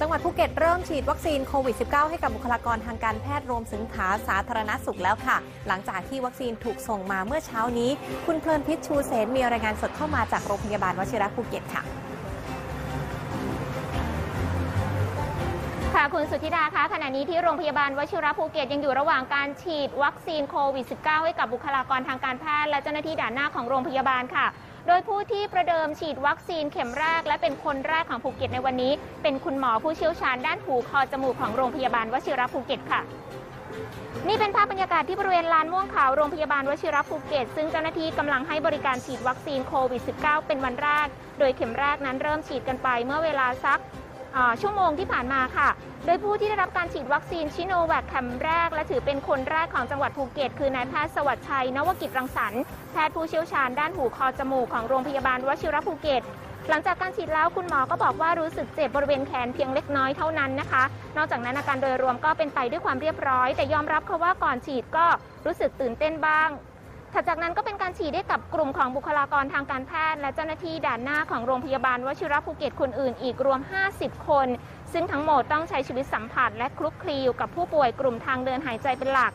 จังหวัดภูเก็ตเริ่มฉีดวัคซีนโควิด -19 ให้กับบุคลากรทางการแพทย์รวมถึงขาสาธารณสุขแล้วค่ะ หลังจากที่วัคซีนถูกส่งมาเมื่อเช้านี้ คุณเพลินพิชชูเสนมีรายงานสดเข้ามาจากโรงพยาบาลวชิระภูเก็ตค่ะ คุณสุธิดาคะขณะนี้ที่โรงพยาบาลวชิระภูเก็ตยังอยู่ระหว่างการฉีดวัคซีนโควิด -19 ให้กับบุคลากรทางการแพทย์และเจ้าหน้าที่ด่านหน้าของโรงพยาบาลค่ะ โดยผู้ที่ประเดิมฉีดวัคซีนเข็มแรก และเป็นคนแรกของภูเก็ตในวันนี้ เป็นคุณหมอผู้เชี่ยวชาญด้านหูคอจมูกของโรงพยาบาลวชิระภูเก็ตค่ะนี่เป็นภาพบรรยากาศที่บริเวณลานม่วงขาวโรงพยาบาลวชิระภูเก็ต ซึ่งเจ้าหน้าที่กำลังให้บริการฉีดวัคซีนโควิด -19 เป็นวันแรก โดยเข็มแรกนั้นเริ่มฉีดกันไปเมื่อเวลาสัก ชั่วโมงที่ผ่านมาค่ะ โดยผู้ที่ได้รับการฉีดวัคซีนซิโนแวคเข็มแรก และถือเป็นคนแรกของจังหวัดภูเก็ต คือนายแพทย์สวัสดิ์ชัย นวกิจรังสรรค์ แพทย์ผู้เชี่ยวชาญด้านหูคอจมูกของโรงพยาบาลวชิรภูเก็ตหลังจากการฉีดแล้วคุณหมอก็บอกว่ารู้สึกเจ็บบริเวณแขนเพียงเล็กน้อยเท่านั้นนะคะ นอกจากนั้นอาการโดยรวมก็เป็นไปด้วยความเรียบร้อย แต่ยอมรับค่ะว่าก่อนฉีดก็รู้สึกตื่นเต้นบ้าง ถัดจากนั้นก็เป็นการฉีดให้กับกลุ่มของบุคลากรทางการแพทย์ และเจ้าหน้าที่ด่านหน้าของโรงพยาบาลวชิระภูเก็ตคนอื่นอีกรวม 50 คน ซึ่งทั้งหมดต้องใช้ชีวิตสัมผัส และคลุกคลีอยู่กับผู้ป่วยกลุ่มทางเดินหายใจเป็นหลัก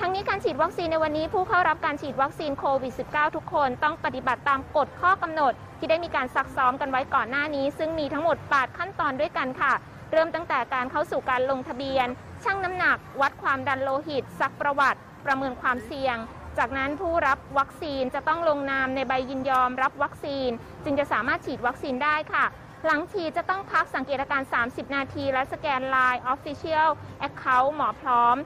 ทั้งนี้การฉีดวัคซีนในวันนี้ผู้เข้ารับการฉีดวัคซีนโควิด -19 ทุกคนต้องปฏิบัติตามกฎข้อกำหนด ที่ได้มีการซักซ้อมกันไว้ก่อนหน้านี้ ซึ่งมีทั้งหมด 8 ขั้นตอนด้วยกันค่ะ เริ่มตั้งแต่การเข้าสู่การลงทะเบียน ชั่งน้ำหนัก วัดความดันโลหิต ซักประวัติ ประเมินความเสี่ยง จากนั้นผู้รับวัคซีนจะต้องลงนามในใบยินยอมรับวัคซีน จึงจะสามารถฉีดวัคซีนได้ค่ะ หลังฉีดจะต้องพักสังเกตอาการ 30 นาที และสแกน Line Official Account หมอพร้อม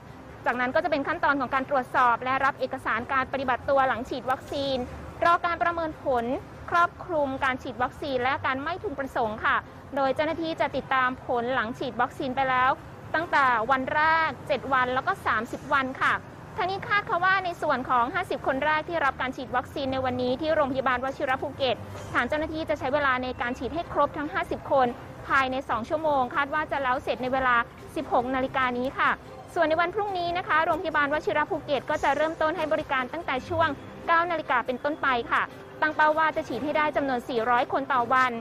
จากนั้นก็จะเป็นขั้นตอนของการตรวจสอบ และรับเอกสารการปฏิบัติตัวหลังฉีดวัคซีน รอการประเมินผลครอบคลุมการฉีดวัคซีน และการไม่พึงประสงค์ค่ะ โดยเจ้าหน้าที่จะติดตามผลหลังฉีดวัคซีนไปแล้ว ตั้งแต่วันแรก 7 วันแล้วก็ 30 วันค่ะ ทั้งนี้คาดค่ะว่าในส่วนของ 50 คนแรกที่รับการฉีดวัคซีนในวันนี้ที่โรงพยาบาลวชิรภูเก็ตทางเจ้าหน้าที่จะใช้เวลาในการฉีดให้ครบทั้ง 50 คน ภายใน 2 ชั่วโมง คาดว่าจะแล้วเสร็จในเวลา 16 นาฬิกานี้ค่ะ ส่วนในวันพรุ่งนี้นะคะ โรงพยาบาลวชิรภูเก็ตก็จะเริ่มต้นให้บริการตั้งแต่ช่วง 9 นาฬิกาเป็นต้นไปค่ะ ตั้งเป้าว่าจะฉีดให้ได้จำนวน 400 คนต่อวัน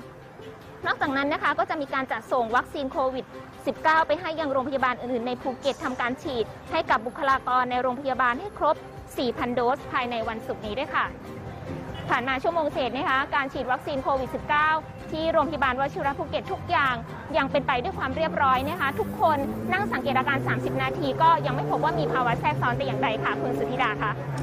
นอกจากนั้นนะคะก็จะมีการจัดส่งวัคซีนโควิด 19 ไปให้ยังโรงพยาบาลอื่นๆในภูเก็ตทำการฉีด ให้กับบุคลากรในโรงพยาบาลให้ครบ 4,000 โดส ภายในวันศุกร์นี้ด้วยค่ะ ผ่านมาชั่วโมงเศษนะคะการฉีดวัคซีนโควิด -19 ที่โรงพยาบาลวชิระภูเก็ตทุกอย่างยังเป็นไปด้วยความเรียบร้อยนะคะ ทุกคนนั่งสังเกตอาการ 30 นาที ก็ยังไม่พบว่ามีภาวะแทรกซ้อนแต่อย่างใดค่ะ คุณสุธิดาค่ะ